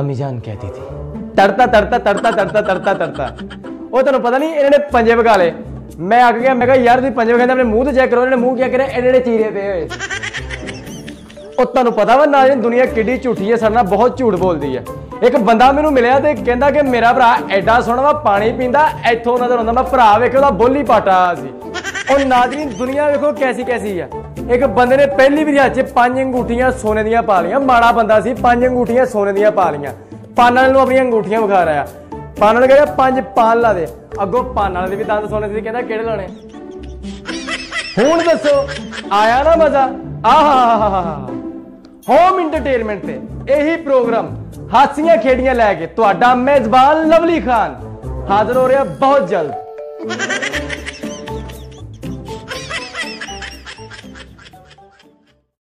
ਅਮੀਜਾਨ ਕਹਤੀ ਥੀ ਤੜਤਾ ਤੜਤਾ ਤੜਤਾ ਤੜਤਾ ਤੜਤਾ ਤੜਤਾ। ਉਹ ਤੁਹਾਨੂੰ ਪਤਾ ਨਹੀਂ, ਇਹਨਾਂ ਪੰਜੇ ਵਗਾ ਲਏ। ਮੈਂ ਆ ਗਿਆ, ਮੈਂ ਕਿਹਾ, ਯਾਰ, ਤੁਸੀਂ ਪੰਜੇ ਵਗਾਉਂਦੇ ਆਪਣੇ ਮੂੰਹ ਤੇ ਚੈੱਕ ਕਰੋ ਇਹਨਾਂ ਮੂੰਹ ਕੀ ਕਰਿਆ ਐਡੇ ਐਡੇ ਚੀਰੇ ਪਏ ਹੋਏ। ਉਹ ਤੁਹਾਨੂੰ ਪਤਾ ਵਾ ਨਾ ਦੁਨੀਆ ਕਿੱਡੀ ਝੂਠੀ ਹੈ, ਸਾਡੇ ਨਾਲ ਬਹੁਤ ਝੂਠ ਬੋਲਦੀ ਹੈ। ਇੱਕ ਬੰਦਾ ਮੈਨੂੰ ਮਿਲਿਆ ਤੇ ਕਹਿੰਦਾ ਕਿ ਮੇਰਾ ਭਰਾ ਐਡਾ ਸੋਹਣਾ ਵਾ, ਪਾਣੀ ਪੀਂਦਾ, ਇੱਥੋਂ ਨਜ਼ਰ ਆਉਂਦਾ ਮੈਂ ਭਰਾ ਵੇਖੋ ਉਹਦਾ ਬੋਲੀ ਪਾਟਾ ਸੀ। ਉਹ ਨਾਜ਼ਰੀਨ ਦੁਨੀਆ ਵੇਖੋ ਕੈਸੀ ਕੈਸੀ ਆ। ਇੱਕ ਬੰਦੇ ਨੇ ਪਹਿਲੀ ਵਾਰੀ ਹੱਥ 'ਚ ਪੰਜ ਅੰਗੂਠੀਆਂ ਸੋਨੇ ਦੀਆਂ ਪਾ ਲਈਆਂ। ਮਾੜਾ ਬੰਦਾ ਸੀ ਪੰਜ ਅੰਗੂਠੀਆਂ ਸੋਨੇ ਦੀਆਂ ਪਾ ਲਈਆਂ। ਪਾਨ ਨੂੰ ਆਪਣੀਆਂ ਅੰਗੂਠੀਆਂ ਵਿਖਾ ਰਿਹਾ। ਪਾਨ ਕਹਿੰਦਾ ਪੰਜ ਪਾਨ ਲਾ ਦੇ। ਅੱਗੋਂ ਪਾਨ ਦੇ ਵੀ ਦੰਦ ਸੋਨੇ ਸੀ, ਕਹਿੰਦਾ ਕਿਹੜੇ ਲਾਉਣੇ? ਹੁਣ ਦੱਸੋ ਆਇਆ ਨਾ ਮਜ਼ਾ? ਆਹਾ ਹੋਮ ਇੰਟਰਟੇਨਮੈਂਟ ਤੇ ਇਹੀ ਪ੍ਰੋਗਰਾਮ ਹਾਸੀਆਂ ਖੇੜੀਆਂ ਲੈ ਕੇ ਤੁਹਾਡਾ ਮੇਜ਼ਬਾਨ ਲਵਲੀ ਖਾਨ। ਹਾਜ਼ਰ ਹੋ ਰਿਹਾ ਬਹੁਤ ਜਲਦ।